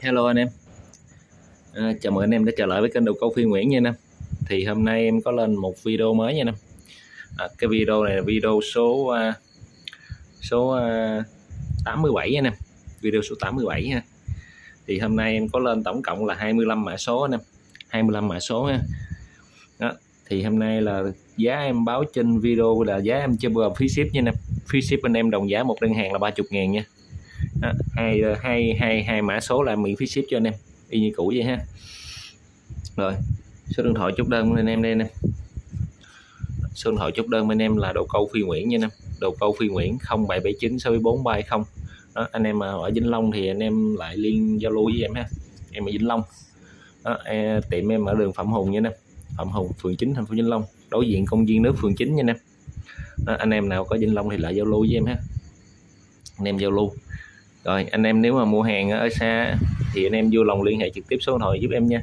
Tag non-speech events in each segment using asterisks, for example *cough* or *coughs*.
Hello anh em. À, Chào mừng anh em đã trở lại với kênh đầu câu Phi Nguyễn nha anh em. Thì hôm nay em có lên một video mới nha anh em. À, Cái video này là video số uh, số à, uh, 87 nha anh em. Video số 87 ha. Thì hôm nay em có lên tổng cộng là 25 mã số anh em. 25 mã số ha. Đó. Thì hôm nay là giá em báo trên video là giá em chưa bao phí ship nha anh em. Phí ship anh em đồng giá một đơn hàng là 30 ngàn nha đó, hai ờ, hai hai hai mã số là miễn phí ship cho anh em y như cũ vậy ha. Rồi số điện thoại chốt đơn bên em đây nè. Số điện thoại chốt đơn bên em là đầu câu phi nguyễn nha anh em. Đầu câu phi nguyễn 0779 64 30 đó, anh em ở vĩnh long thì anh em lại liên giao lưu với em ha. Em ở vĩnh long. Đó, e, tiệm em ở đường phạm hùng nha anh em. Phạm hùng phường 9 thành phố vĩnh long. Đối diện công viên nước phường 9 nha anh em. Đó, anh em nào có vĩnh long thì lại giao lưu với em ha. Anh em giao lưu rồi anh em nếu mà mua hàng ở xa thì anh em vui lòng liên hệ trực tiếp số điện thoại giúp em nha.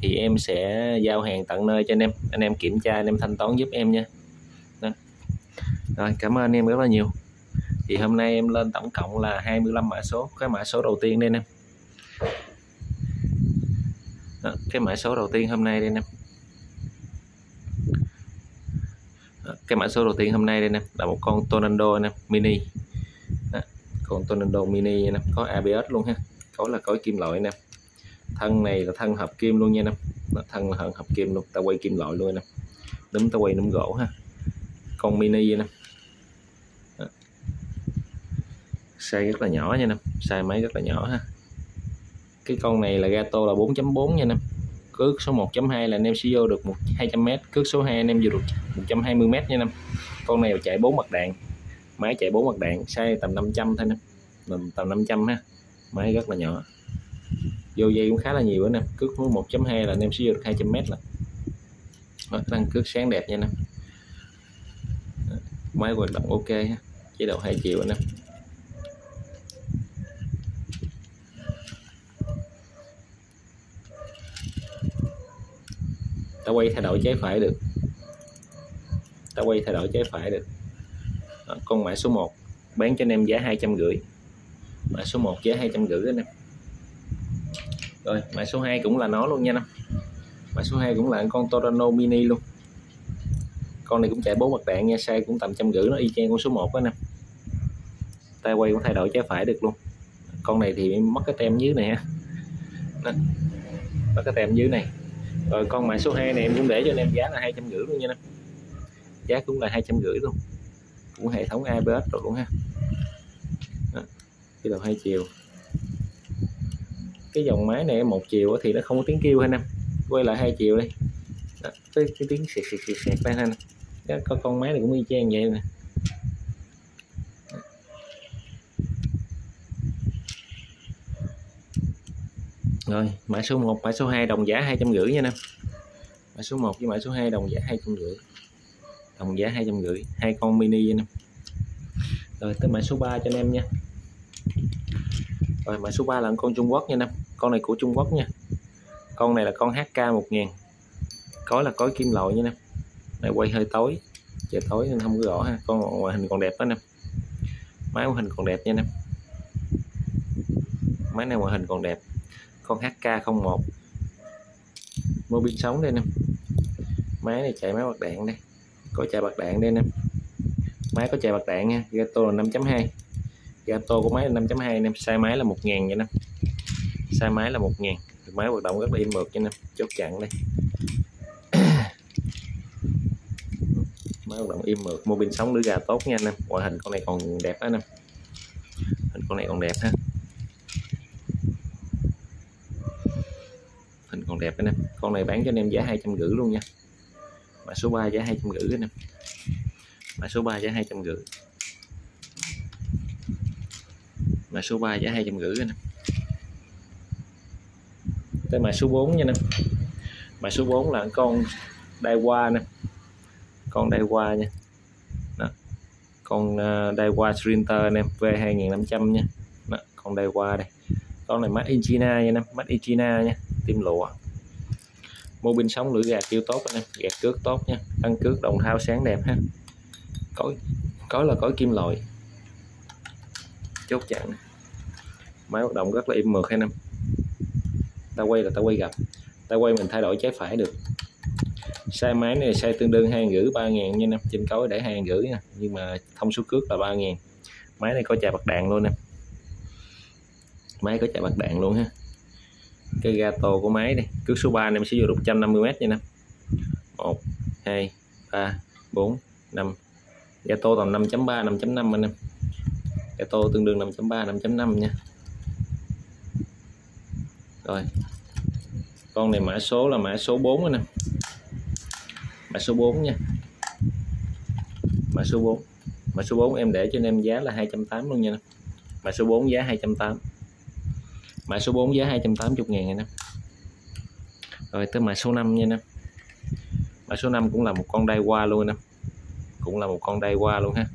Thì em sẽ giao hàng tận nơi cho anh em. Anh em kiểm tra anh em thanh toán giúp em nha. Đó. rồi cảm ơn anh em rất là nhiều. Thì hôm nay em lên tổng cộng là 25 mã số cái mã số đầu tiên đây nè. Đó, cái mã số đầu tiên hôm nay đây nè. Đó, cái mã số đầu tiên hôm nay đây nè là một con Tornado nè mini còn Tornado Mini nè, có ABS luôn ha. Có là có kim loại nè. Thân này là thân hợp kim luôn nha nè. Thân là hợp kim luôn, ta quay kim loại luôn nè. Núm ta quay núm gỗ ha. Con mini nè. Size rất là nhỏ nha nè. Size máy rất là nhỏ ha. Cái con này là gato là 4.4 nha nè. Cước số 1.2 là anh em sẽ vô được 200m cước số 2 anh em vô được 120m nha nè. Con này chạy 4 mặt đạn máy chạy bốn mặt đạn size tầm 500 thôi nè. Tầm, tầm 500 ha. Máy rất là nhỏ. Vô dây cũng khá là nhiều nè. Cước 1.2 là anh em sử dụng 200m là tăng cước sáng đẹp nha nè. Máy hoạt động ok ha. Chế độ hai chiều anh em ta quay thay đổi trái phải được. Ta quay thay đổi trái phải được đó, con mã số 1 bán cho anh em giá hai trăm rưỡi. Mã số 1 giá hai trăm rưỡi anh em. Rồi mã số 2 cũng là nó luôn nha anh mã số 2 cũng là con Torano mini luôn. Con này cũng chạy bốn mặt đạn nha size cũng tầm trăm rưỡi nó y chang con số 1 đó nè tay quay cũng thay đổi trái phải được luôn. Con này thì mất cái tem dưới này ha. Đó. mất cái tem dưới này. Rồi con mã số 2 này em cũng để cho anh em giá là hai trăm rưỡi luôn nha anh giá cũng là hai trăm rưỡi luôn của hệ thống ABS rồi luôn ha. Đó. cái đầu hai chiều. Cái dòng máy này một chiều thì nó không có tiếng kêu ha em quay lại hai chiều đi. Đó. cái, cái tiếng sẹt sẹt sẹt sẹt đây ha nè. Có con máy này cũng y chang vậy nè. Rồi mã số 1 mã số 2 đồng giá hai trăm rưỡi nha em mã số 1 với mã số 2 đồng giá hai trăm rưỡi đồng giá hai trăm rưỡi, hai con mini anh em rồi, tới mã số 3 cho anh em nha. Rồi, mã số 3 là con Trung Quốc nha anh em. Con này của Trung Quốc nha. Con này là con HK 1000 cối là cối kim loại nha anh em. Này, quay hơi tối, trời tối nên không có rõ ha. Con ngoại hình còn đẹp đó anh em. Máy ngoại hình còn đẹp nha anh em. Máy này ngoại hình còn đẹp. Con HK01 mua pin sống đây nè máy này chạy máy hoạt đạn đây có chai bạc đạn đây nè. Máy có chai bạc đạn nha. Gato là 5.2 gato của máy là 5.2 anh em size máy là 1.000 vậy nè. Size máy là 1000 máy hoạt động rất là im mượt cho nên chốt chặn đây. Máy hoạt động im mượt mô pin sống lưới gà tốt nha anh em. Ngoại hình con này còn đẹp đó anh em. Hình con này còn đẹp ha. Hình còn đẹp anh em. Con này bán cho anh em giá hai trăm rưỡi luôn nha mã số 3 giá hai trăm rưỡi anh em. Mã số 3 giá hai trăm rưỡi. Mã số 3 giá hai trăm rưỡi anh em. Tới mã số 4 nha anh em. Mã số 4 là con đai qua nè con đai qua nha. Đó. con ờ, đai qua Sprinter anh em V2500 nha. Đó. con đai qua đây. Con này mắt in China nha anh em. Mắt in China nha. Tim lụa mô pin sống lưỡi gạt kêu tốt anh em gạt cước tốt nha. Ăn cước đồng thao sáng đẹp ha. Cối cối là cối kim loại. Chốt chặn. Máy hoạt động rất là im mượt anh em. Ta quay là ta quay gặp. Ta quay mình thay đổi trái phải được. Sai máy này sai tương đương hai rưỡi ba ngàn nha năm trên cối để hai rưỡi nha. Nhưng mà thông số cước là ba ngàn. Máy này có chạy bạc đạn luôn nè. Máy có chạy bạc đạn luôn ha cái gato của máy này cước số 3 này em sử dụng 150m nha nè. 1 2 3 4 5 gato tầm 5.3 5.5 anh em. Gato tương đương 5.3 5.5 nha. Rồi. Con này mã số là mã số 4 nè mã số 4 nha. Mã số 4 mã số 4 em để cho anh em giá là 280 luôn nha mã số 4 giá 280 mã số 4 giá 280 ngàn nha rồi tới mã số 5 nha nè. Mã số 5 cũng là một con đai qua luôn nè. Cũng là một con đai qua luôn ha.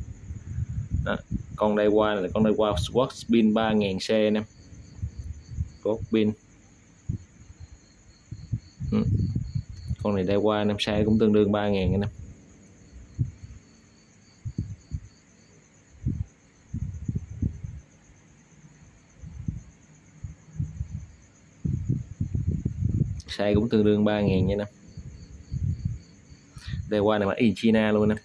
Đó. con đai qua là con đai qua Swatch pin 3000 c nè. Có pin. Ừ. con này đai qua năm size cũng tương đương 3000 nè. Size cũng tương đương 3.000 nha nè. Đây qua là mã in China luôn nè.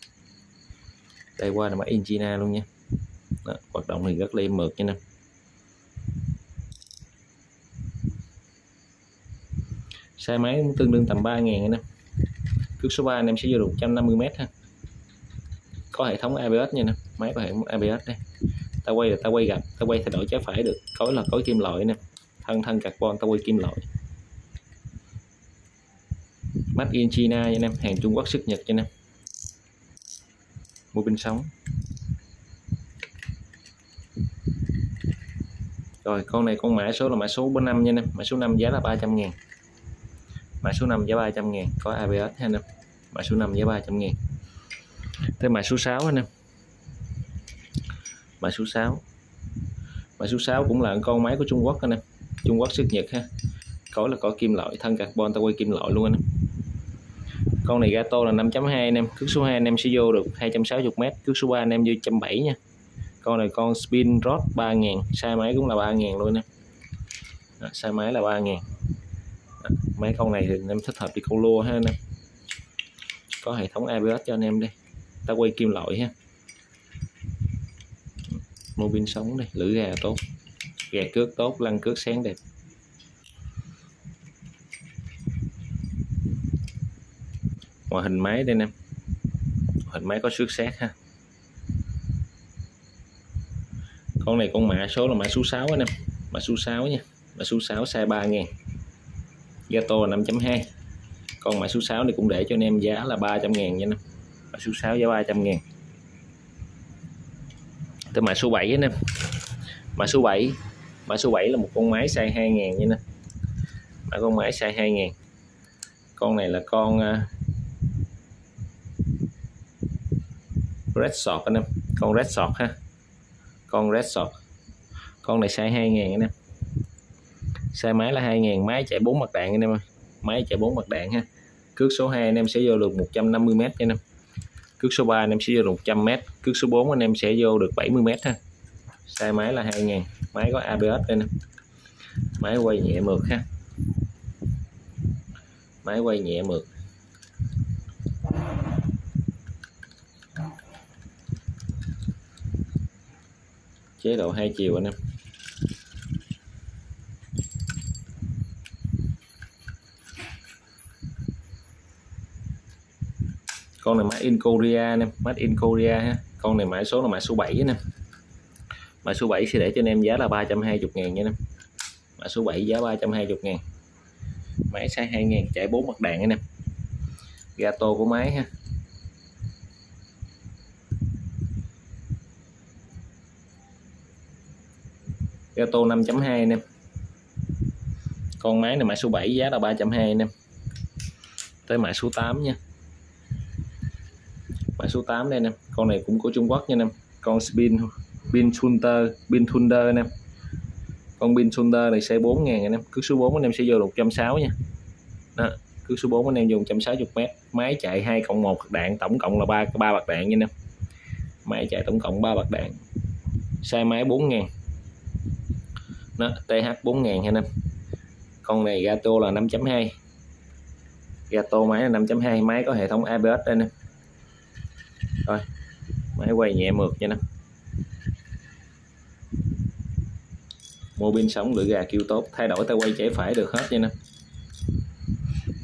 Đây qua là mã in China luôn nha. Đó, hoạt động thì rất là êm mượt nha nè. Size máy cũng tương đương tầm 3.000 nè. Cước số 3 anh em sẽ vô được 150m ha. Có hệ thống ABS nha nè. Máy có hệ thống ABS đây. Ta quay là ta quay gặp ta quay thay đổi trái phải được. Cối là cối kim loại nè. Thân thân carbon ta quay kim loại. Made in China nha anh em, hàng Trung Quốc xuất Nhật cho anh em. Mua pin sống rồi, con này con mã số là mã số 45 nha anh em. Mã số 5 giá là 300 ngàn. Mã số 5 giá 300 ngàn. Có ABS ha anh em. Mã số 5 giá 300 ngàn. Tới mã số 6 anh em. Mã số 6 mã số 6 cũng là con máy của Trung Quốc anh em. Trung Quốc xuất Nhật ha. Có là có kim loại, thân carbon, ta quay kim loại luôn anh em con này gato là 5.2 anh em. Cước số 2 anh em sẽ vô được 260m cước số 3 anh em vô 170 nha. Con này con spin rod 3000 size máy cũng là 3000 luôn nè. À, size máy là 3000 à, mấy con này thì anh em thích hợp đi câu lua ha anh em. Có hệ thống ABS cho anh em đi. Ta quay kim loại ha. Mô pin sống đây lưỡi gà tốt. Gà cước tốt lăn cước sáng đẹp. Ngoại hình máy đây em hình máy có xước xét ha. Con này con mã số là mã số 6 anh em mã số 6 nha. Mã số 6 size 3 ngàn. Gato là 5.2 con mã số 6 này cũng để cho anh em giá là 300 ngàn nha anh em mã số 6 giá 300 ngàn. Tới mã số 7 anh em mã số 7 mã số 7 là một con máy size 2 ngàn nha nè. Mã con máy size 2 ngàn. Con này là con à, red sọt anh em. Con red sọt ha. Con red sọt. Con này size 2000 anh em. Size máy là 2000 máy chạy 4 mặt đạn anh em ơi. Máy chạy 4 mặt đạn ha. Cước số 2 anh em sẽ vô được 150m nha anh em. Cước số 3 anh em sẽ vô được 100m cước số 4 anh em sẽ vô được 70m ha. Size máy là 2000 máy có ABS đây nè. Máy quay nhẹ mượt ha. Máy quay nhẹ mượt. Chế độ hai chiều anh em. Con này mã in Korea anh em, made in Korea ha. Con này mã số là mã số 7 anh em. Mã số 7 sẽ để cho anh em giá là 320 ngàn nha anh em. Mã số 7 giá 320 ngàn. Máy size 2 ngàn, chạy 4 mặt đạn anh em. Gato của máy ha. Gato 5.2 anh em. Con máy này mã số 7 giá là 320 anh em. Tới mã số 8 nha. Mã số 8 đây anh em. Con này cũng của Trung Quốc nha anh em. Con spin, pin Thunder pin Thunder anh em. Con pin Thunder này xe 4 ngàn anh em. Cứ số 4 anh em sẽ vô 160 nha. Đó, cứ số 4 anh em dùng 160 mét. Máy chạy 2 cộng 1 bạc đạn, tổng cộng là 3 3 bạc đạn nha anh em. Máy chạy tổng cộng 3 bạc đạn. Size máy 4 ngàn nó TH 4000 ha anh em. Con này gato là 5.2 gato máy là 5.2 máy có hệ thống ABS đây nè. Rồi, máy quay nhẹ mượt nha nè mô pin sống lưỡi gà kêu tốt, thay đổi tay quay trái phải được hết nha nè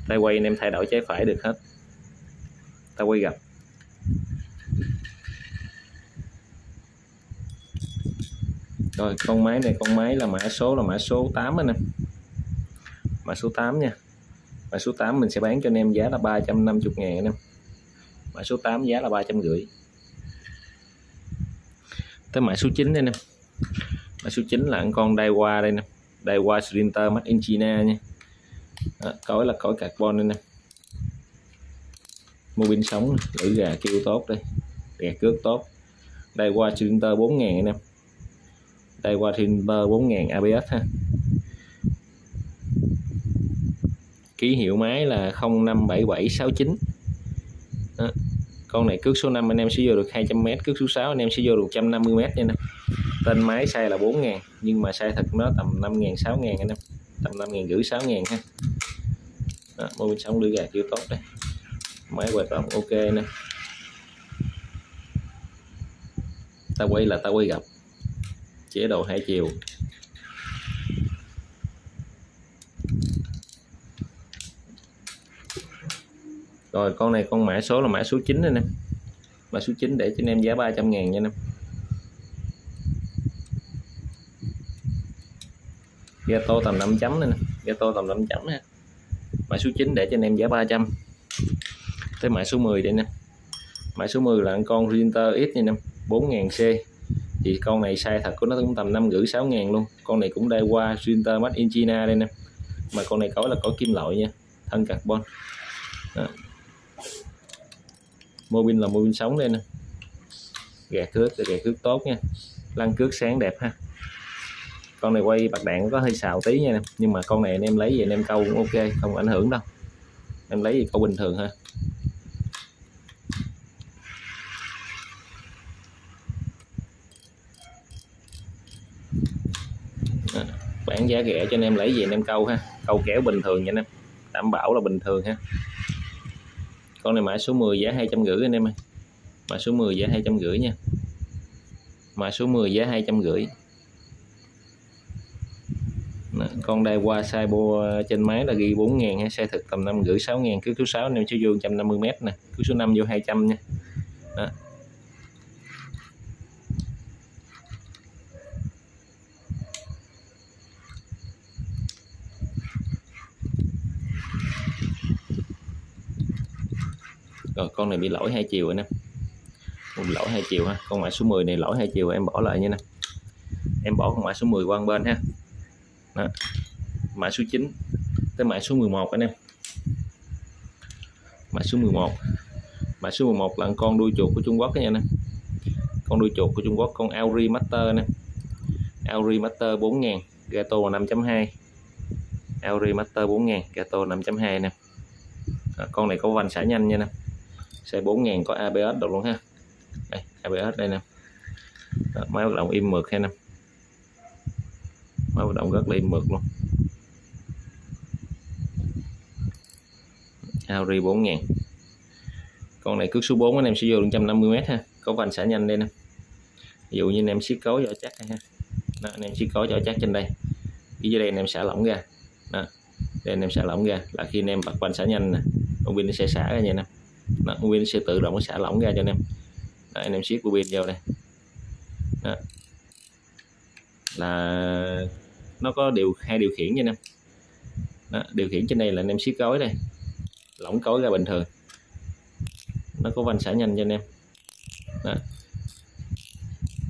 tay quay anh em thay đổi trái phải được hết. Tay quay gặp. Rồi con máy này con máy là mã số là mã số 8 anh em. Mã số 8 nha. Mã số 8 mình sẽ bán cho anh em giá là 350 ngàn anh em. Mã số 8 giá là 350 tới mã số 9 đây nè mã số 9 là con Daiwa đây nè. Daiwa Sprinter Made in China nha. Đó, cối là cối carbon đây nè. Mô pin sống lưỡi gà kêu tốt đây. Gà cước tốt. Daiwa Sprinter 4 ngàn anh em đây qua thiên ờ, 4 ngàn ABS ha. Ký hiệu máy là 057769 đó. con này cước số 5 anh em sẽ vô được 200m cước số 6 anh em sẽ vô được 150m nha nè tên máy size là 4 nhưng mà size thật nó tầm 5 ngàn 6 anh em. Tầm 5 ngàn rưỡi 6 ha. Đó, mô bên sống lưỡi gà chưa tốt đây. Máy hoạt động ok nè. Ta quay là ta quay gặp chế độ hai chiều. Rồi, con này, con mã số là mã số 9 anh em mã số 9 để cho anh em giá 300 ngàn nha anh em. Gato tầm 5 chấm này nè. Gato tầm 5 chấm ha. Mã số 9 để cho anh em giá 300 tới mã số 10 đây nè. Mã số 10 là con Rinter X nha anh em. 4000 C thì con này sai thật của nó cũng tầm năm rưỡi, sáu ngàn luôn. Con này cũng đai qua Winter Made in China đây nè. Mà con này có là có kim loại nha, thân carbon. Đó. Mô pin là mô pin sống đây nè. Gạt cước gạt cước tốt nha. Lăn cước sáng đẹp ha. Con này quay bạc đạn có hơi xào tí nha nhưng mà con này anh em lấy về anh em câu cũng ok, không ảnh hưởng đâu. Em lấy gì câu bình thường ha. Bán giá rẻ cho anh em lấy về anh em câu ha. Câu kéo bình thường nha anh em. Đảm bảo là bình thường ha. Con này mã số 10 giá hai trăm rưỡi anh em ơi. Mã số 10 giá hai trăm rưỡi nha. Mã số 10 giá 250 Đó, con đây qua size bô trên máy là ghi 4 ngàn hay xe thực tầm 5 rưỡi 6 ngàn cứ số 6 anh em sẽ vô 150 mét nè. Cứ số 5 vô 200 nha. Đó. Rồi, con này bị lỗi hai chiều anh em một lỗi hai chiều ha. Con mã số 10 này lỗi hai chiều em bỏ lại như nè. Em bỏ con mã số 10 qua bên ha. Đó. mã số 9 tới mã số 11 anh em. Mã số 11 mã số 11 là con đuôi chuột của Trung Quốc nha nè. Con đuôi chuột của Trung Quốc, con Auri Master nè. Auri Master 4000 gato là 5.2 Auri Master 4000 gato 5.2 nè. Con này có vành xả nhanh nha nè xe 4000 có ABS được luôn ha. Đây ABS đây nè. Đó, máy hoạt động im mượt ha nè. Máy hoạt động rất là im mượt luôn. Audi 4000 con này cước số 4 anh em sẽ vô 150m ha. Có vành xả nhanh đây nè. Ví dụ như anh em siết cấu cho chắc ha. Đó, anh em siết cấu cho chắc trên đây. Phía dưới đây anh em xả lỏng ra. Đó. đây anh em xả lỏng ra là khi anh em bật vành xả nhanh nè. Con pin nó sẽ xả ra nha anh em đó, pin sẽ tự động xả lỏng ra cho anh em. Đó, anh em siết pin vô đây. Đó. là nó có điều hai điều khiển nha anh em. Đó, điều khiển trên đây là anh em siết cối đây. Lỏng cối ra bình thường. Nó có van xả nhanh cho anh em. Đó.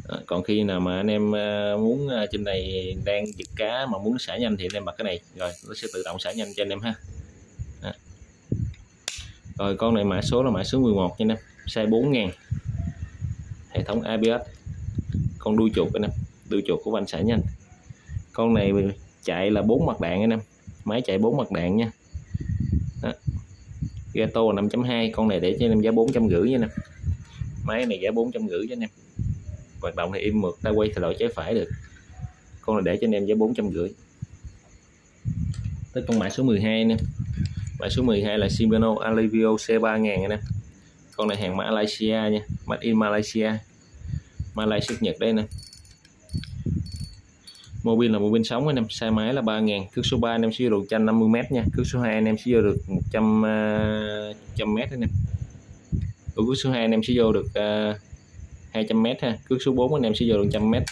Đó, còn khi nào mà anh em ờ, muốn ờ, trên này đang giật cá mà muốn xả nhanh thì anh em bật cái này. Rồi nó sẽ tự động xả nhanh cho anh em ha rồi, con này mã số là mã số 11 nha anh em. Size 4000 hệ thống ABS con đuôi chuột anh em. Đuôi chuột của van xả nhanh con này chạy là bốn mặt đạn anh em. Máy chạy bốn mặt đạn nha. Đó. gato 5.2 con này để cho anh em giá 450 nha anh em. Máy này giá bốn trăm rưỡi cho anh em. Hoạt động thì im mượt, ta quay thay đổi trái phải được. Con này để cho anh em giá bốn trăm rưỡi. Tới con mã số 12 nè mã số 12 là Shimano Alivio C3000 nè. Con này hàng Malaysia nha made in Malaysia. Malaysia xuất Nhật đây nè. Mô pin là mô pin sống anh em size máy là 3000 cước số 3 anh em sử dụng được 150m nha. Cước số 2 anh em sử dụng được 100 uh, 100m anh em. Cước số 2 anh em sử dụng được à, uh, 200m ha. Cước số 4 anh em sử dụng được 100m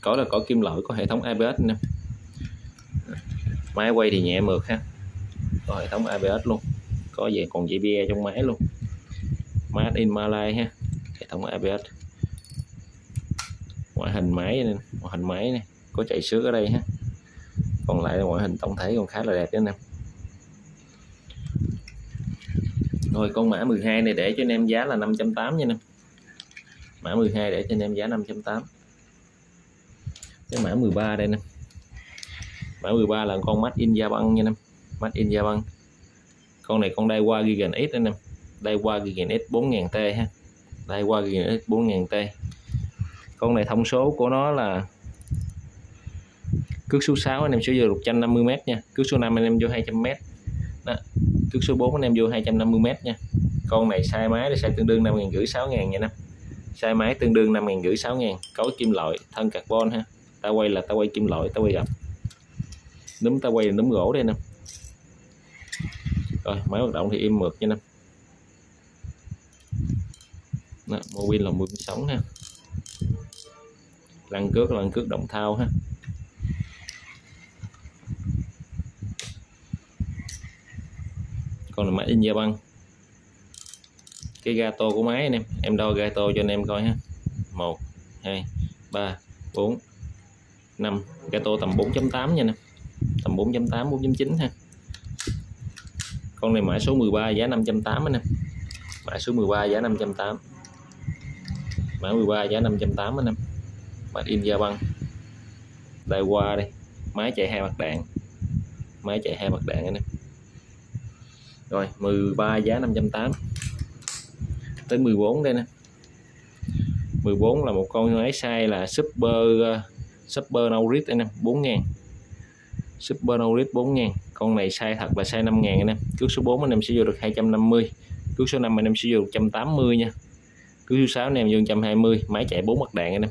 có là có kim loại có hệ thống ABS anh em máy quay thì nhẹ mượt ha. Có hệ thống ABS luôn. Có về còn dây bia trong máy luôn. Made in Malay ha. Hệ thống ABS ngoại hình máy này, ngoại hình máy này có chạy xước ở đây ha. Còn lại là ngoại hình tổng thể còn khá là đẹp đấy nè rồi con mã 12 này để cho anh em giá là 580 nha nè mã 12 để cho anh em giá 580 cái mã 13 đây nè mã 13 là con mắt in da băng nha em mắt in da băng. Con này con đai qua ghi gần Daiwa Gigan X đây nè Daiwa Gigan X 4000T ha. Đai qua Daiwa Gigan X 4000T con này thông số của nó là cước số 6 anh em sử dụng 150m nha. Cước số 5 anh em vô 200m đó. cước số 4 anh em vô 250m nha. Con này sai máy là sai tương đương 5 ngàn rưỡi 6 ngàn nha năm sai máy tương đương 5 ngàn rưỡi 6 ngàn. Cối kim loại thân carbon ha. Ta quay là ta quay kim loại, ta quay gặp núm ta quay là núm gỗ đây nè. Rồi máy hoạt động thì im mượt nha nè. Đó, mô pin là mô pin sống ha. Lăn cước lăn cước động thao ha. Còn là máy in da băng. Cái gato của máy anh em em đo gato cho anh em coi ha. 1 2 3 4 5 gato tầm 4.8 nha nè tầm 4.8 4.9 ha. Con này mã số 13 giá 580 anh em. Mã số 13 giá 508 mã 13 giá 580 anh em. Made in da băng. Đài qua đây. Máy chạy hai mặt đạn. Máy chạy hai mặt đạn anh em. Rồi 13 giá 508 tới 14 đây nè. 14 là một con máy size là super uh, super Naurit anh em 4 ngàn super Naurit 4 ngàn. Con này size thật là size 5000 anh em. Cước số 4 anh em sử dụng được 250 cước số 5 anh em sử dụng 180 nha. Cước số 6 anh em dùng 120 máy chạy 4 mặt đạn anh em.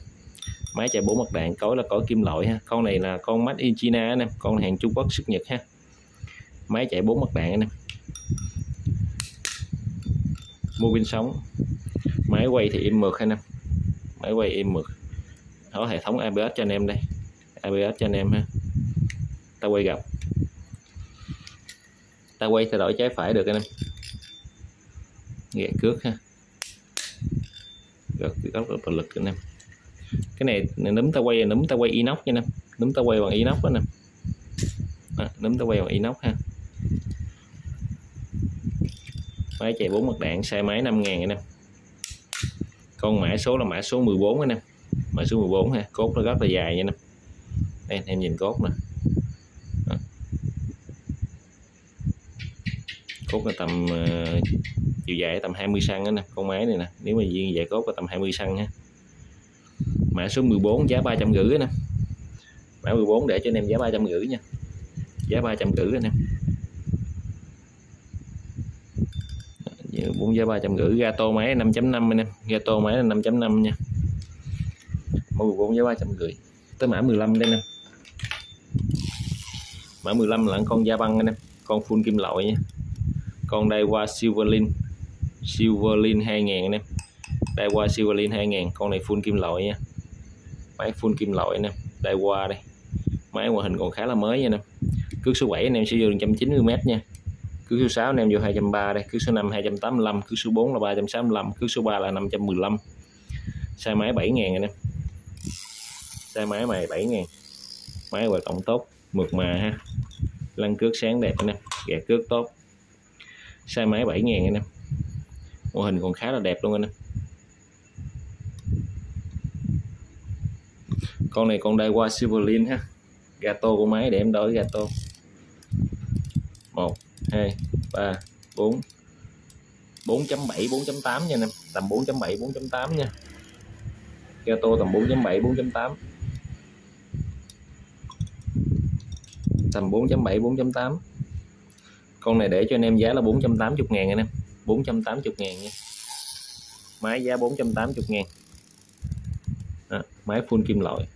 Máy chạy 4 mặt đạn, cối là cối kim loại ha. Con này là con made in China anh em. Con hàng Trung Quốc xuất Nhật ha. Máy chạy 4 mặt đạn anh em. Mua pin sóng. Máy quay thì im mượt anh em. Máy quay im mượt. Có hệ thống ABS cho anh em đây. ABS cho anh em ha ta quay gặp. Ta quay thay đổi trái phải được anh em. Ghẹ cước ha. Rất rất rất là lực anh em. Cái này nấm ta quay là nấm ta quay inox nha anh em. Nấm ta quay bằng inox đó à, nấm ta quay bằng inox ha. Máy chạy bốn mặt đạn xe máy 5 ngàn anh em. Con mã số là mã số 14 anh em. Mã số 14 ha. Cốt nó rất là dài nha anh em. Đây em nhìn cốt nè. Cốt là tầm uh, chiều dài tầm 20 xăng đó nè con máy này nè. Nếu mà viên dài cốt là tầm 20 xăng ha mã số 14 giá 350 nè. Mã 14 để cho anh em giá 350 nha. Giá 350 anh em. Bốn giá ba trăm rưỡi gato máy 5.5 anh em. Gato máy là 5.5 nha. Mã 14 giá ba trăm rưỡi. Tới mã 15 đây nè. Mã 15 là con da băng anh em. Con full kim loại nha con đây qua Silverlin Silverlin 2000 anh em. Đây qua Silverlin 2000 con này full kim loại nha. Máy full kim loại anh em đây qua đây. Máy ngoại hình còn khá là mới nha anh em. Cước số 7 anh em sử dụng 190m nha. Cước số 6 anh em vô 230 đây. Cước số 5 285 cước số 4 là 365 cước số 3 là 515 xe máy 7 ngàn anh em. Xe máy mày 7 ngàn. Máy hoạt động tốt, mượt mà ha. Lăn cước sáng đẹp anh em gạt cước tốt size máy 7.000 anh em. Mô hình còn khá là đẹp luôn anh em. Con này con đai qua Silverlin ha. Gato của máy để em đổi gato. 1 2 3 4 4.7 4.8 nha anh em. Tầm 4.7 4.8 nha. Gato tầm 4.7 4.8 tầm 4.7 4.8 con này để cho anh em giá là 480 ngàn anh em. 480 ngàn nha. Máy giá 480 ngàn. À, máy full kim loại.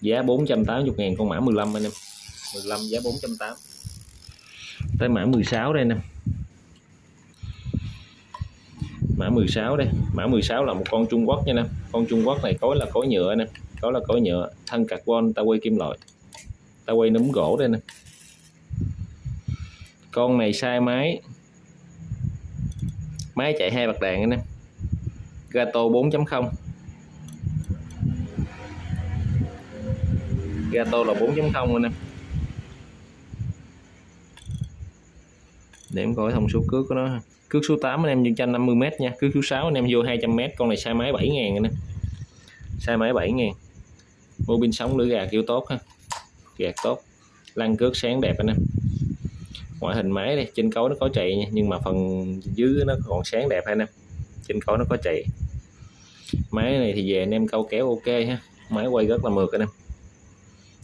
Giá 480 ngàn con mã 15 anh em. 15 giá 480 tới mã 16 đây nè mã 16 đây. Mã 16 là một con Trung Quốc nha nè con Trung Quốc này cối là cối nhựa nè cối là cối nhựa. Thân carbon ta quay kim loại. Ta quay núm gỗ đây nè con này sai máy. Máy chạy hai bạc đạn anh em gato 4.0 gato là 4.0 anh em để em coi thông số cước của nó cước số 8 anh em dương tranh 50m nha. Cước số 6 anh em vô 200m con này sai máy 7.000 anh em sai máy 7.000 mô pin sống lưỡi gà kêu tốt ha. Gạt tốt. Lăn cước sáng đẹp anh em ngoại hình máy đây trên cấu nó có chạy nha nhưng mà phần dưới nó còn sáng đẹp anh em. Trên cấu nó có chạy máy này thì về anh em câu kéo ok ha. Máy quay rất là mượt anh em.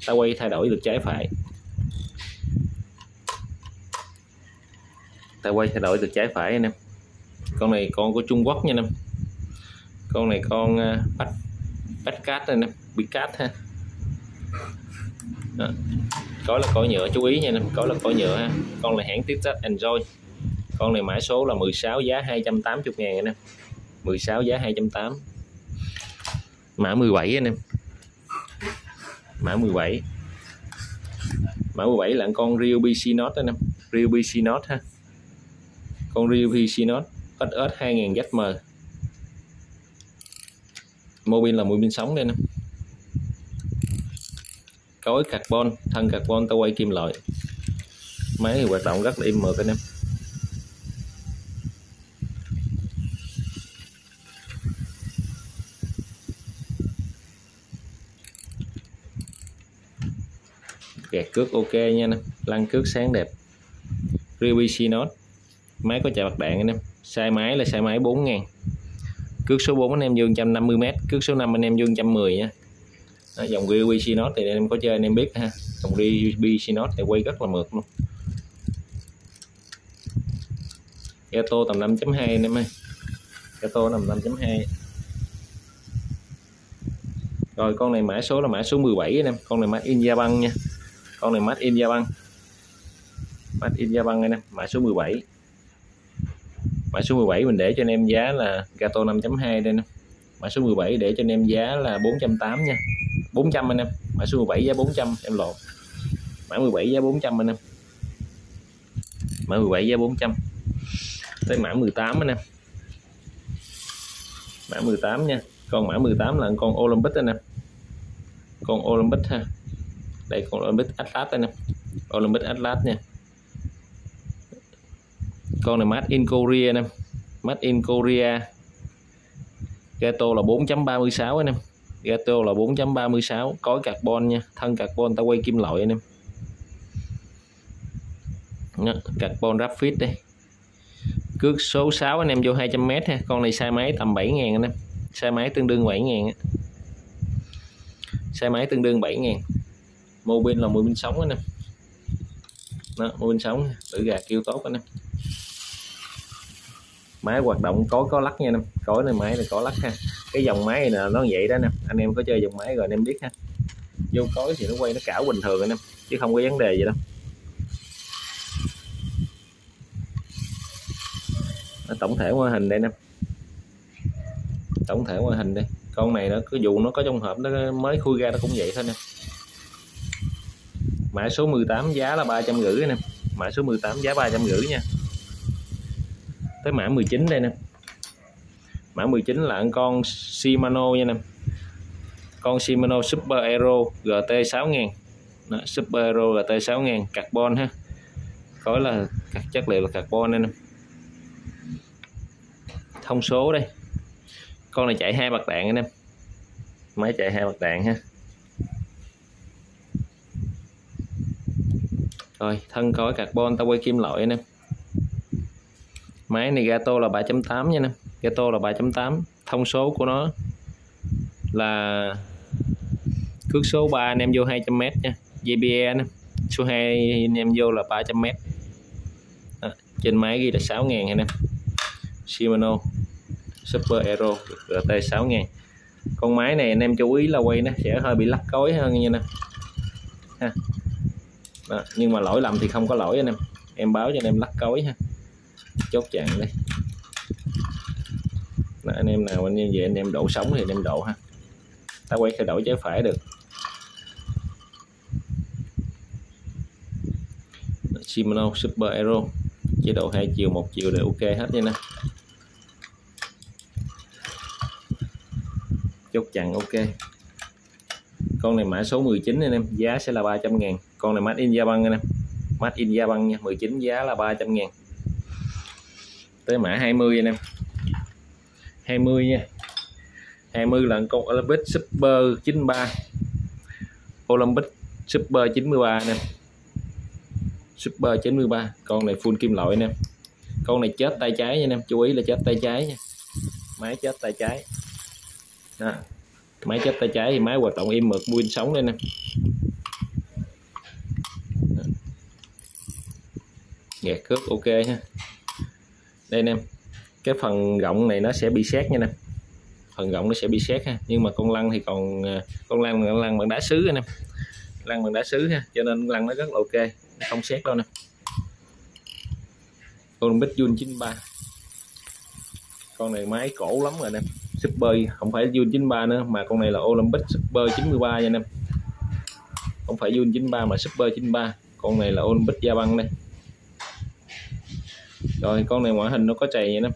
Ta quay thay đổi được trái phải. Ta quay thay đổi được trái phải anh em. Con này con của Trung Quốc nha anh em. Con này con uh, bách bách cát anh em. Bị cát ha. Đó có là có nhựa, chú ý nha anh em có là có nhựa ha. Con này hãng tiếp Texas Enjoy con này mã số là 16 giá 280 ngàn anh em. 16 giá 280 mã 17 anh em. Mã 17 mã 17 là con Rio BC Note anh em. Rio BC Note ha. Con Rio BC Note SS 2000 ZM mô pin là mô pin sống đây anh em cối carbon, thân carbon tao quay kim loại. Máy thì hoạt động rất là im mượt anh em. Gạt cước ok nha anh em. Lăn cước sáng đẹp. Ryubishi Note máy có chạy mặt đạn anh em. Sai máy là sai máy 4 ngàn. Cước số 4 anh em dương 150m cước số 5 anh em dương 110 nha đó, dòng Ryubishi Note thì em có chơi anh em biết ha. Dòng Ryubishi Note thì quay rất là mượt luôn. Gato tầm 5.2 anh em ơi. Gato tầm 5.2 rồi con này mã số là mã số 17 anh em. Con này mã in Japan nha. Con này mát in gia băng mát in Japan anh em mã số 17 mã số 17 mình để cho anh em giá là gato 5.2 đây nè. Mã số 17 để cho anh em giá là 480 nha. 400 anh em. Mã số 17 giá 400 em lộ mã 17 giá 400 anh em. Mã 17 giá 400 tới mã 18 anh em. Mã 18 nha. Con mã 18 là con Olympic anh em. Con Olympic ha. Đây, con Olympic Atlas anh em. Olympic Atlas nha. Con này made in Korea anh em. Made in Korea. Gato là 4.36 anh em gato là 4.36 cối carbon nha thân carbon ta quay kim loại anh em. Đó, carbon rapid đây. Cước số 6 anh em vô 200m ha con này sai máy tầm 7.000 anh em. Sai máy tương đương 7.000 sai máy tương đương 7.000 mô pin là mô pin sống anh em. Đó, mô pin sống tự gà kêu tốt anh em máy hoạt động có có lắc nha anh em. Cối này máy này có lắc ha. Cái dòng máy này là nó vậy đó nè anh em có chơi dòng máy rồi anh em biết ha. Vô cối thì nó quay, nó cảo bình thường anh em, chứ không có vấn đề gì đâu. Tổng thể ngoại hình đây nè tổng thể ngoại hình đây. Con này nó cứ, dù nó có trong hộp, nó mới khui ra nó cũng vậy thôi nè mã số 18 giá là ba trăm rưỡi nè mã số 18 giá ba trăm rưỡi nha tới mã 19 đây nè. Mã 19 là con Shimano nha nè. Con Shimano Super Aero GT 6000 Đó, Super Aero GT 6000 carbon ha. Có là chất liệu là carbon đây nè. Thông số đây. Con này chạy hai bạc đạn anh em máy chạy hai bạc đạn ha. Rồi thân cối carbon tao quay kim loại anh em máy này gato là 3.8 nha nè. Gato là 3.8 thông số của nó là cước số 3 anh em vô 200m nha. JBE nè. Số 2 anh em vô là 300m à, trên máy ghi là 6.000 anh em Shimano Super Aero GT 6.000 con máy này anh em chú ý là quay nó sẽ hơi bị lắc cối hơn như nè. Ha. Đó. nhưng mà lỗi lầm thì không có lỗi anh em. Em báo cho anh em lắc cối ha chốt chặn đấy đó, anh em nào anh em về anh em đổ sống thì anh em đổ ha. Ta quay thay đổi trái phải được. Shimano Super Aero. Chế độ hai chiều một chiều đều ok hết nha nè. Chốt chặn ok. Con này mã số 19 anh em giá sẽ là 300 ngàn. Con này made in Japan anh em. Made in Japan nha 19 giá là 300 ngàn tới mã 20 anh em. 20 nha. 20 là con Olympic Super 93 Olympic Super 93 anh em. Super 93 con này full kim loại anh em. Con này chết tay trái nha anh em, chú ý là chết tay trái nha. Máy chết tay trái. Đó. máy chết tay trái thì máy hoạt động im mượt buin sống đây nè. Gạt cướp ok ha đây anh em cái phần gọng này nó sẽ bị xét nha anh em, phần gọng nó sẽ bị xét ha. Nhưng mà con lăn thì còn à, con lăn con lăn bằng đá sứ anh em. Lăn bằng đá sứ ha cho nên lăn nó rất là ok không xét đâu nè Olympic Jun 93 con này máy cổ lắm rồi nè Super không phải Jun 93 nữa mà con này là Olympic Super 93 nha anh em. Không phải Jun 93 mà Super 93 con này là Olympic Gia Băng đây rồi con này ngoại hình nó có chày vậy nè.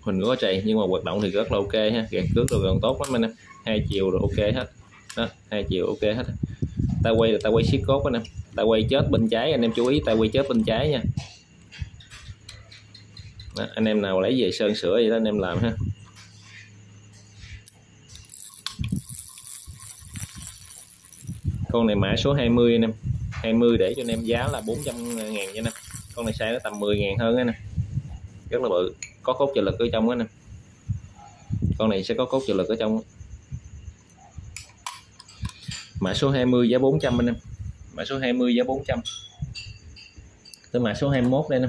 Hình có chày nhưng mà hoạt động thì rất là ok ha. Gạt cước rồi còn tốt lắm anh em. Hai chiều rồi ok hết. Đó hai chiều ok hết. Ta quay là ta quay siết cốt anh em ta quay chết bên trái anh em chú ý ta quay chết bên trái nha. Đó, anh em nào lấy về sơn sửa gì đó anh em làm ha. Con này mã số 20 anh em. 20 để cho anh em giá là 400 ngàn nha anh em con này size nó tầm 10 ngàn hơn anh em rất là bự có cốt trợ lực ở trong á nè. Con này sẽ có cốt trợ lực ở trong mã số 20 giá 400 anh em. Mã số 20 giá 400 tới mã số 21 đây nè.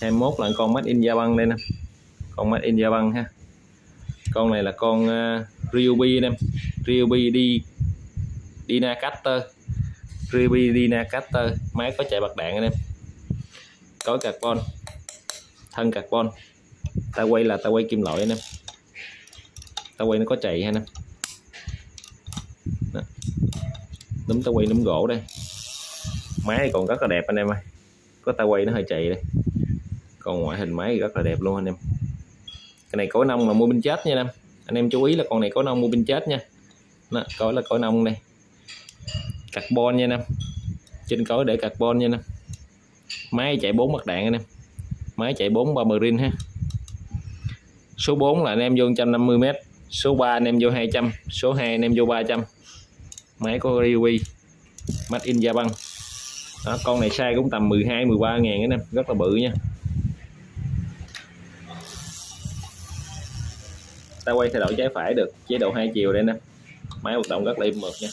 21 là con mắt in Japan đây nè. Con mắt in Japan ha. Con này là con uh, Ryobi nè em. Ryobi đi Dina Cutter Ribidina Dina Cutter máy có chạy bạc đạn anh em. Có carbon thân carbon. Ta quay là ta quay kim loại anh em. Ta quay nó có chạy ha anh em. Núm ta quay núm gỗ đây. Máy còn rất là đẹp anh em ơi. Có ta quay nó hơi chạy đây. Còn ngoại hình máy thì rất là đẹp luôn anh em. Cái này cối nông mà mua bên chết nha anh em. Anh em chú ý là con này có nông mua bên chết nha. Đó, cối là cối nông đây carbon nha anh em. Trên cối để carbon nha anh em. Máy chạy 4 mặt đạn anh em. Máy chạy 4 ba rin ha. Số 4 là anh em vô 150m số 3 anh em vô 200 số 2 anh em vô 300 máy có Ryobi Made in Japan. Đó, con này size cũng tầm 12 13 ngàn anh em. Rất là bự nha. Ta quay thay đổi trái phải được chế độ hai chiều đây nè. Máy hoạt động rất là im mượt nha.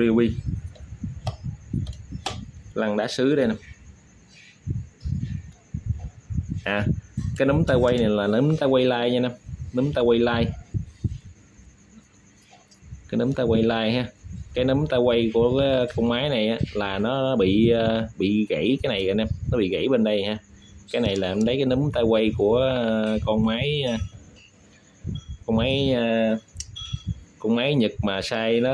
Ryobi lăn đá sứ đây nè. À cái núm tay quay này là núm tay quay like nha nè núm tay quay like. Cái núm tay quay like ha. Cái núm tay quay của con máy này á, là nó bị ờ, bị gãy cái này anh em nó bị gãy bên đây ha. Cái này là em lấy cái núm tay quay của ờ, con máy ờ, con máy con máy Nhật mà size nó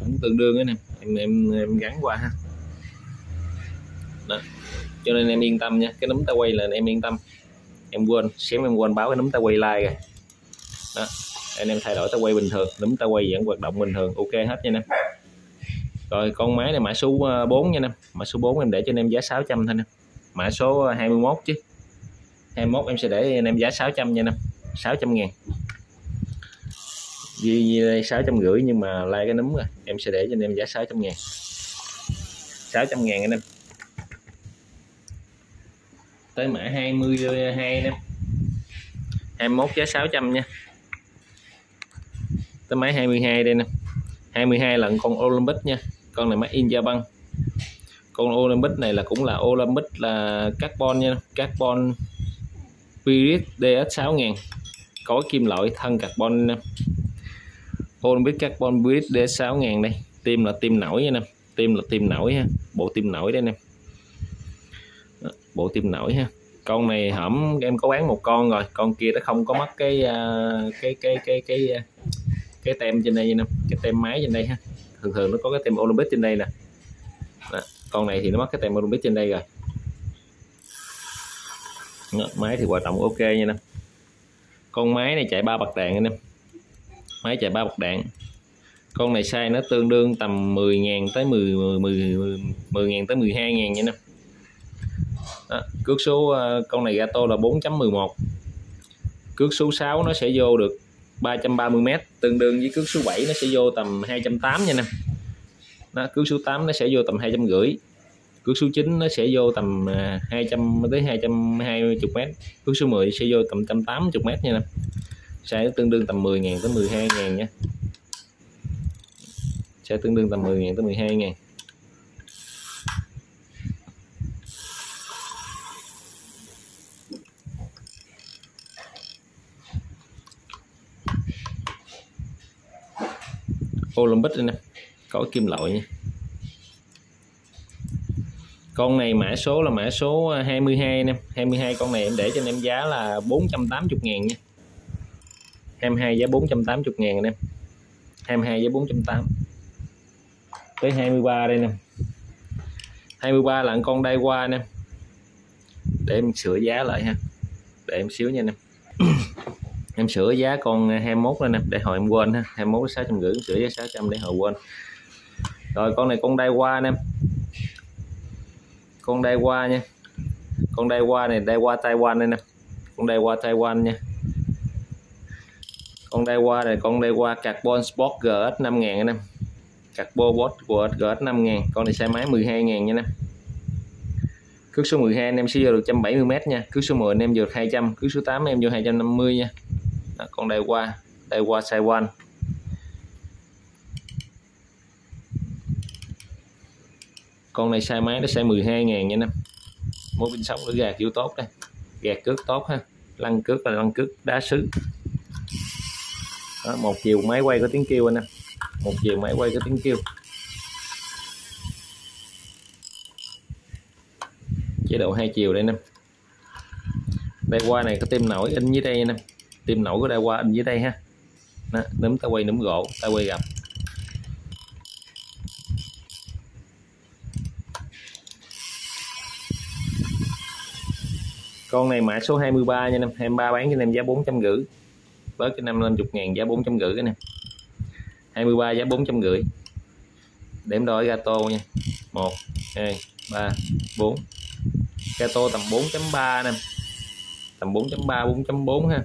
cũng tương đương anh nè. Em em, em gắn qua ha. Đó. cho nên em yên tâm nha. Cái nấm ta quay là em yên tâm. Em quên xém em quên báo cái nấm ta quay like rồi. Đó. Anh em thay đổi ta quay bình thường. Nấm ta quay vẫn hoạt động bình thường. Ok hết nha em rồi con máy này mã số ờ, 4 nha em mã số 4 em để cho anh em giá 600 thôi nè. Mã số ờ, 21 chứ. 21 em sẽ để anh em giá 600 nha em 600 ngàn vì, vì đây 650 nhưng mà like cái núm rồi. Em sẽ để cho anh em giá 600 ngàn. 600 ngàn anh em. Tới mã 22 anh em. 21 giá 600 nha. Tới máy 22 đây nè. 22 là con Olympic nha. Con này máy in Japan con Olympic này là cũng là Olympic là carbon nha. Carbon Spirit DS 6000 có kim loại thân carbon nè Olympic carbon Spirit DS 6000 đây. Tim là tim nổi nha nè tim là tim nổi ha. Bộ tim nổi đây nè bộ tim nổi ha. Con này hổm em có bán một con rồi. Con kia nó không có mất cái à, cái cái cái cái à, cái, tem trên đây nè cái tem máy trên đây ha. Thường thường nó có cái tem Olympic trên đây nè. Đó, con này thì nó mất cái tem Olympic trên đây rồi. Đó, máy thì hoạt động ok nha nè con máy này chạy ba bậc đèn anh em máy chạy ba bọc đạn. Con này size nó tương đương tầm 10.000 tới 10 10 10.000 tới 12.000 nha nè. Đó, cước số ờ, con này gato là 4.11 cước số 6 nó sẽ vô được 330m tương đương với cước số 7 nó sẽ vô tầm 280 nha nè. Đó, cước số 8 nó sẽ vô tầm 250 cước số 9 nó sẽ vô tầm ờ, 200 tới 220m cước số 10 sẽ vô tầm 180m nha nè size tương đương tầm 10.000 tới 12.000 nha size tương đương tầm 10.000 tới 12.000 Olympic đây nè, có kim loại nha. Con này mã số là mã số 22 nè 22 con này em để cho anh em giá là 480 ngàn nha. 22 giá 480 ngàn anh em. 22 giá 480 tới 23 đây nè. 23 là con đai qua anh em. Để em sửa giá lại ha. Để em xíu nha anh em. *coughs* Em sửa giá con 21 lên nè, để hồi em quên ha. 21 650 sửa giá 600 để hồi quên. Rồi, con này con đai qua anh em. Con đai qua nha. Con đai qua này đai qua Taiwan đây nè. Con đai qua Taiwan nha con đây qua này con đây qua carbon sport GS 5000 anh em. Carbon bot của GS 5000 con này xe máy 12.000 nha anh em. Cước số 12 anh em sẽ vô được 170m nha. Cước số 10 anh em vô được 200 cước số 8 em vô 250 nha. Đó, con đây qua đây qua size 1 con này size máy nó size 12 ngàn nha anh em. Mô pin sống nó gạt kiểu tốt đây. Gạt cước tốt ha. Lăn cước là lăn cước đá sứ đó, một chiều máy quay có tiếng kêu anh em một chiều máy quay có tiếng kêu. Chế độ hai chiều đây nè. Đây qua này có tim nổi in dưới đây nè. Tim nổi của đây qua in dưới đây ha. Đó, nấm ta quay nấm gỗ ta quay gặp con này mã số 23 nha anh em 23 bán cho anh em giá 450 bớt cái năm 50 ngàn giá 450 cái nè. 23 giá 450 điểm đổi gato nha. 1 2 3 4 gato tầm 4.3 nè. Tầm 4.3 4.4 ha.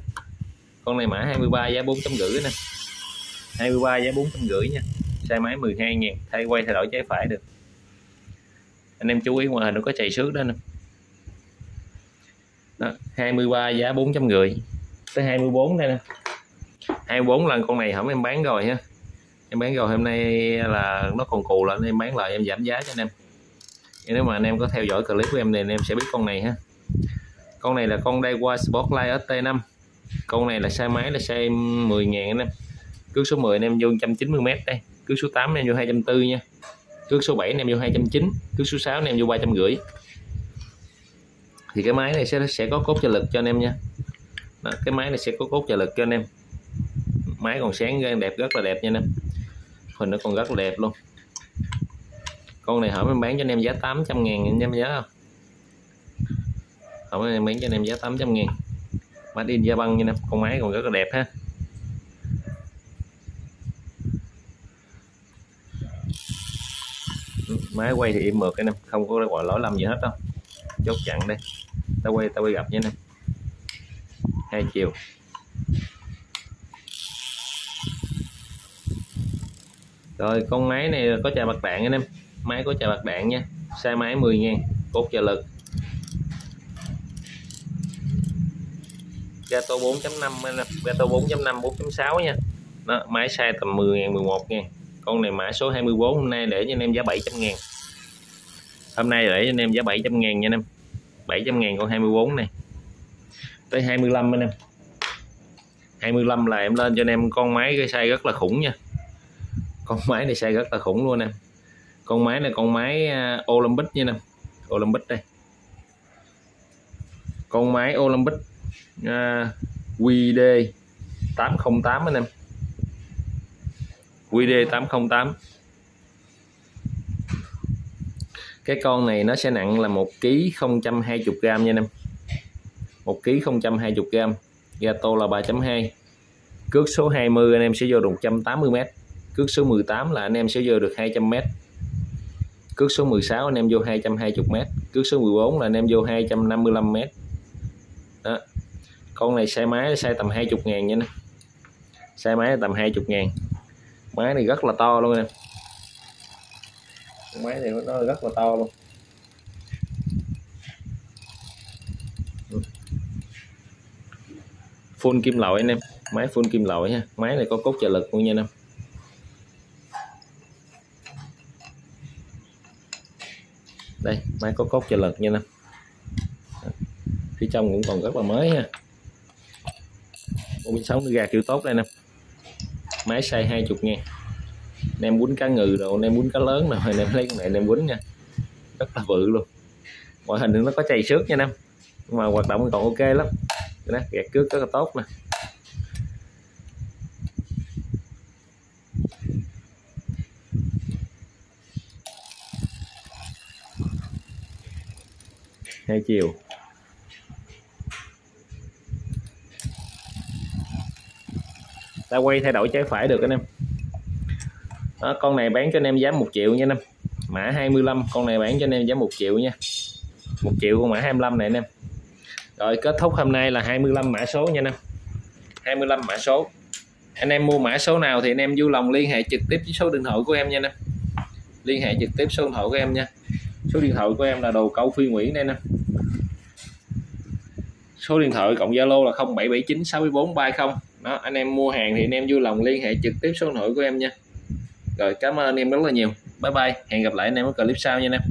Con này mã 23 giá 450 nè. 23 giá 450 nha. Xe máy 12 ngàn thay quay thay đổi trái phải được. Anh em chú ý ngoài hình nó có chạy xước đó nè. Đó, 23 giá 450 tới 24 đây nè. 24 lần con này hổng em bán rồi ha. Em bán rồi hôm nay là nó còn cù lên em bán lại em giảm giá cho anh em. Nếu mà anh em có theo dõi clip của em thì anh em sẽ biết con này ha. Con này là con Daiwa Spotlight ST5 con này là xe máy là xe 10.000 anh em. Cước số 10 anh em vô 190m đây. Cước số 8 anh em vô 240 nha. Cước số 7 anh em vô 290 cước số 6 anh em vô 350 thì cái máy này sẽ sẽ có cốt cho lực cho anh em nha. Đó, cái máy này sẽ có cốt trợ lực cho anh em. Máy còn sáng đẹp rất là đẹp nha anh em. Hình nó còn rất là đẹp luôn. Con này hỏi em bán cho anh em giá 800 ngàn anh em nhớ không? Hỏi em bán cho anh em giá 800 ngàn. Máy in da băng nha anh em con máy còn rất là đẹp ha. Máy quay thì im mượt anh em không có gọi lỗi lầm gì hết đâu. Chốt chặn đây. Tao quay tao quay gặp nha anh em hai chiều. Rồi, con máy này có chà mặt đạn anh em. Máy có chà mặt đạn nha. Size máy 10 ngàn cốt trợ lực. Gato 4.5 Gato 4.5 4.6 nha. Đó, máy size tầm 10 ngàn 11 ngàn. Con này mã số 24 hôm nay để cho anh em giá 700 ngàn. Hôm nay để cho anh em giá 700 ngàn nha anh em. 700 ngàn con 24 này tới 25 anh em. 25 là em lên cho anh em con máy cái size rất là khủng nha. Con máy này size rất là khủng luôn em. Con máy này con máy à, Olympic nha nè Olympic đây. Con máy Olympic uh, QD 808 anh em. QD 808 cái con này nó sẽ nặng là 1 kg 020 g nha anh em. 1 kg 020 g gato là 3.2 cước số 20 anh em sẽ vô được 180m cước số 18 là anh em sẽ vô được 200m cước số 16 anh em vô 220m cước số 14 là anh em vô 255m đó. Con này xe máy xe tầm 20 ngàn nha nè xe máy tầm 20 ngàn. Máy này rất là to luôn nè máy này nó rất là to luôn. Full kim loại anh em. Máy full kim loại ha. Máy này có cốt trợ lực luôn nha anh em đây, máy có cốt trợ lực nha anh em phía trong cũng còn rất là mới ha. 46 nó gà kiểu tốt đây nè. Máy xay 20 ngàn. Em quýnh cá ngừ rồi em quýnh cá lớn rồi em lấy con này em quýnh nha. Rất là bự luôn. Ngoại hình nó có chày xước nha anh nhưng mà hoạt động còn ok lắm đó, gạt cước rất là tốt nè. Hai chiều. Ta quay thay đổi trái phải được anh em. Đó, con này bán cho anh em giá 1 triệu nha anh em. Mã 25 con này bán cho anh em giá 1 triệu nha. 1 triệu con mã 25 này anh em rồi, kết thúc hôm nay là 25 mã số nha anh em 25 mã số. Anh em mua mã số nào thì anh em vui lòng liên hệ trực tiếp với số điện thoại của em nha anh em liên hệ trực tiếp số điện thoại của em nha. Số điện thoại của em là đồ câu phi nguyễn đây nè số điện thoại cộng zalo là 0779 64 30 đó, anh em mua hàng thì anh em vui lòng liên hệ trực tiếp số điện thoại của em nha. Rồi, cảm ơn anh em rất là nhiều. Bye bye. Hẹn gặp lại anh em ở clip sau nha anh em